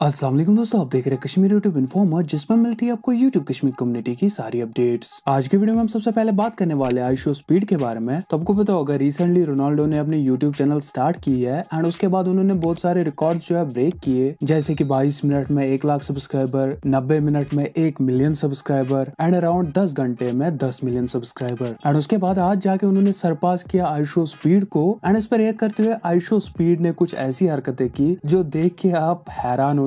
अस्सलाम वालेकुम दोस्तों, आप देख रहे हैं कश्मीर यूट्यूब इन्फॉर्मर जिसमें मिलती है आपको यूट्यूब कश्मीर कम्युनिटी की सारी अपडेट्स आज के वीडियो में हम सबसे पहले बात करने वाले हैं स्पीड के बारे में। तो आपको पता होगा रिसेंटली रोनाल्डो ने अपने यूट्यूब चैनल स्टार्ट की है एंड उसके बाद उन्होंने बहुत सारे रिकॉर्ड जो है ब्रेक किए, जैसे की बाईस मिनट में एक लाख सब्सक्राइबर नब्बे मिनट में एक मिलियन सब्सक्राइबर एंड अराउंड दस घंटे में दस मिलियन सब्सक्राइबर एंड उसके बाद आज जाके उन्होंने सरपास किया आईशो स्पीड को एंड इस पर रिएक्ट करते हुए आईशो स्पीड ने कुछ ऐसी हरकतें की, जो देख के आप हैरान हो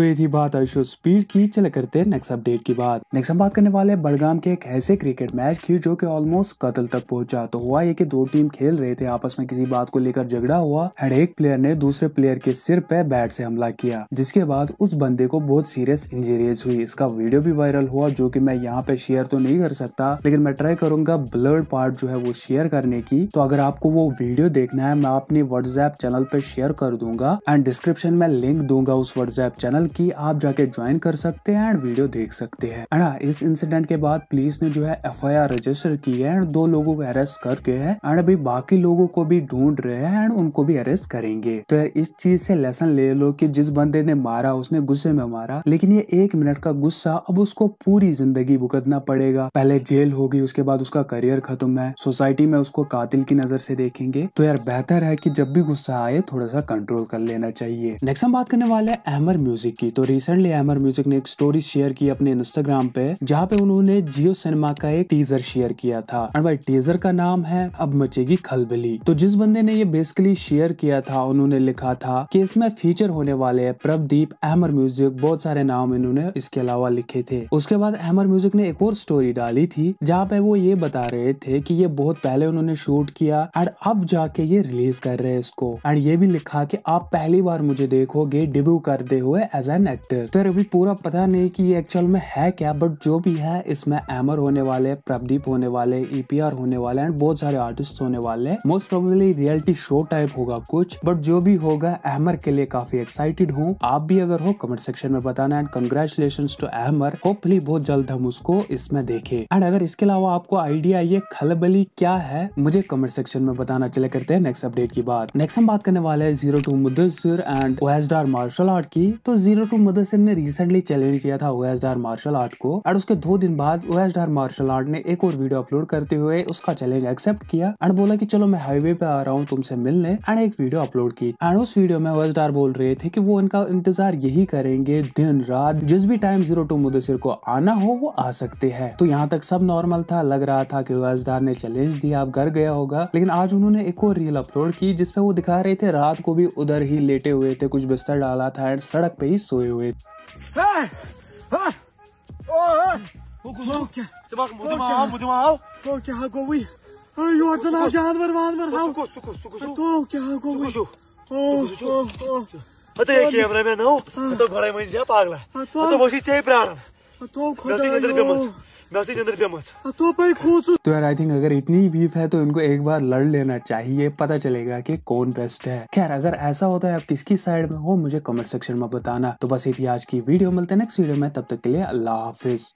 तो ये थी बात आयुषो स्पीड की। चले करते नेक्स्ट अपडेट की बात। नेक्स्ट हम बात करने वाले बड़गाम के एक ऐसे क्रिकेट मैच की, जो कि ऑलमोस्ट कत्ल तक पहुँचा। तो हुआ ये कि दो टीम खेल रहे थे, आपस में किसी बात को लेकर झगड़ा हुआ। एंड एक प्लेयर ने दूसरे प्लेयर के सिर पे बैट से हमला किया, जिसके बाद उस बंदे को बहुत सीरियस इंजरीज हुई। इसका वीडियो भी वायरल हुआ, जो की मैं यहाँ पे शेयर तो नहीं कर सकता, लेकिन मैं ट्राई करूँगा ब्लर्ड पार्ट जो है वो शेयर करने की। तो अगर आपको वो वीडियो देखना है, मैं अपनी व्हाट्सएप चैनल पे शेयर कर दूँगा। एंड डिस्क्रिप्शन में लिंक दूँगा उस व्हाट्सएप चैनल की आप जाके ज्वाइन कर सकते हैं एंड वीडियो देख सकते हैं। एंड इस इंसिडेंट के बाद पुलिस ने जो है एफआईआर रजिस्टर की है एंड दो लोगों को अरेस्ट करके है एंड अभी बाकी लोगों को भी ढूंढ रहे हैं एंड उनको भी अरेस्ट करेंगे। तो यार, इस चीज़ से लेसन ले लो कि जिस बंदे ने मारा, उसने गुस्से में मारा, लेकिन ये एक मिनट का गुस्सा, अब उसको पूरी ज़िंदगी भुगतना पड़ेगा। पहले जेल होगी उसके बाद उसका करियर खत्म है। सोसाइटी में उसको कातिल की नज़र से देखेंगे। तो यार, बेहतर है कि जब भी गुस्सा आए, थोड़ा सा कंट्रोल कर लेना चाहिए। नेक्स्ट हम बात करने वाले हैं अहमर म्यूज़िक की। तो रिसेंटली एमर म्यूज़िक ने एक स्टोरी शेयर की अपने इंस्टाग्राम पे, जहाँ पे उन्होंने जियो सिनेमा का एक टीजर शेयर किया था। एंड भाई टीजर का नाम है अब मचेगी खलबली। तो जिस बंदे ने ये बेसिकली शेयर किया था, उन्होंने लिखा था कि इसमें फीचर होने वाले है प्रभदीप अहमर म्यूज़िक बहुत सारे नाम इन्होंने इसके अलावा लिखे थे। उसके बाद अहमर म्यूज़िक ने एक और स्टोरी डाली थी, जहाँ पे वो ये बता रहे थे कि ये बहुत पहले उन्होंने शूट किया एंड अब जाके ये रिलीज़ कर रहे हैं इसको। एंड ये भी लिखा कि आप पहली बार मुझे देखोगे डिब्यू करते हुए एज एन एक्टर तो अभी पूरा पता नहीं कि ये एक्चुअल में है क्या बट जो भी है, इसमें एमर होने वाले प्रदीप होने वाले ईपीआर होने वाले एंड बहुत सारे आर्टिस्ट होने वाले. Most probably reality show type होगा कुछ बट जो भी होगा एमर के लिए काफ़ी एक्साइटेड हूँ. आप भी अगर हो कमेंट सेक्शन में बताना एंड कंग्रेचुलेशन टू एमर होपफुली बहुत जल्द हम उसको इसमें देखे. एंड अगर इसके अलावा आपको आइडिया ये खलबली क्या है, मुझे कमेंट सेक्शन में बताना चले करते हैं नेक्स्ट अपडेट की बात. नेक्स्ट हम बात करने वाले हैं ज़ीरो टू मुदसर एंड ओएसडार मार्शल आर्ट की. तो ज़ीरो टू मुदसर ने रिसेंटली चैलेंज किया था ओएसडार मार्शल आर्ट को और उसके दो दिन बाद ओएसडार मार्शल आर्ट ने एक और वीडियो अपलोड करते हुए उसका चैलेंज एक्सेप्ट किया एंड बोला कि चलो मैं हाईवे पे आ रहा हूँ तुमसे मिलने एंड एक वीडियो अपलोड की। एंड उस वीडियो में ओएसडार बोल रहे थे कि वो इनका इंतज़ार यही करेंगे दिन रात, जिस भी टाइम ज़ीरो टू मुदसर को आना हो वो आ सकते हैं। तो यहाँ तक सब नॉर्मल था, लग रहा था कि ओएसडार ने चैलेंज दिया, अब घर गया होगा। लेकिन आज उन्होंने एक और रील अपलोड की, जिसपे वो दिखा रहे थे रात को भी उधर ही लेटे हुए थे, कुछ बिस्तर डाला था एंड सड़क पे ही सोए हुए Hey! Hey! Oh, तो. तो हो. तो है पागला. तो- फ़ेमस. यार आई थिंक अगर इतनी बीफ है तो इनको एक बार लड़ लेना चाहिए पता चलेगा कि कौन बेस्ट है खैर अगर ऐसा होता है आप किसकी साइड में हो मुझे कमेंट सेक्शन में बताना तो बस ये थी आज की वीडियो मिलते हैं नेक्स्ट वीडियो में तब तक के लिए अल्लाह हाफिज